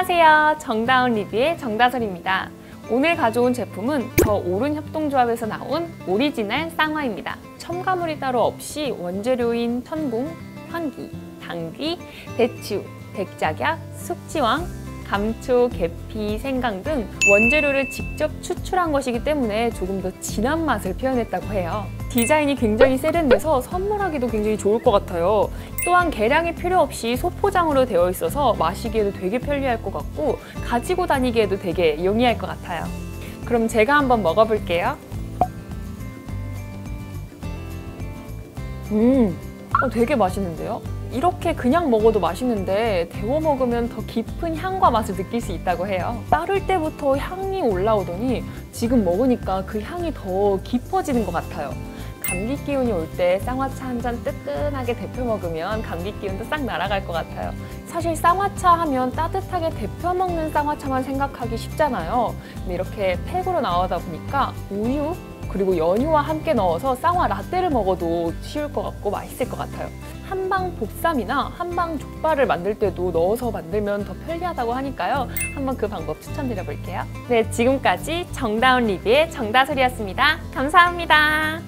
안녕하세요. 정다운 리뷰의 정다설입니다. 오늘 가져온 제품은 더 옳은 협동조합에서 나온 오리지널 쌍화입니다. 첨가물이 따로 없이 원재료인 천궁, 황기, 당귀, 대추, 백작약, 숙지황, 감초, 계피, 생강 등 원재료를 직접 추출한 것이기 때문에 조금 더 진한 맛을 표현했다고 해요. 디자인이 굉장히 세련돼서 선물하기도 굉장히 좋을 것 같아요. 또한 계량이 필요 없이 소포장으로 되어 있어서 마시기에도 되게 편리할 것 같고 가지고 다니기에도 되게 용이할 것 같아요. 그럼 제가 한번 먹어볼게요. 음, 어, 되게 맛있는데요? 이렇게 그냥 먹어도 맛있는데 데워 먹으면 더 깊은 향과 맛을 느낄 수 있다고 해요. 따를 때부터 향이 올라오더니 지금 먹으니까 그 향이 더 깊어지는 것 같아요. 감기 기운이 올 때 쌍화차 한 잔 뜨끈하게 데펴 먹으면 감기 기운도 싹 날아갈 것 같아요. 사실 쌍화차 하면 따뜻하게 데펴 먹는 쌍화차만 생각하기 쉽잖아요. 근데 이렇게 팩으로 나오다 보니까 우유 그리고 연유와 함께 넣어서 쌍화 라떼를 먹어도 쉬울 것 같고 맛있을 것 같아요. 한방 보쌈이나 한방 족발을 만들 때도 넣어서 만들면 더 편리하다고 하니까요. 한번 그 방법 추천드려 볼게요. 네, 지금까지 정다운 리뷰의 정다솔이었습니다. 감사합니다.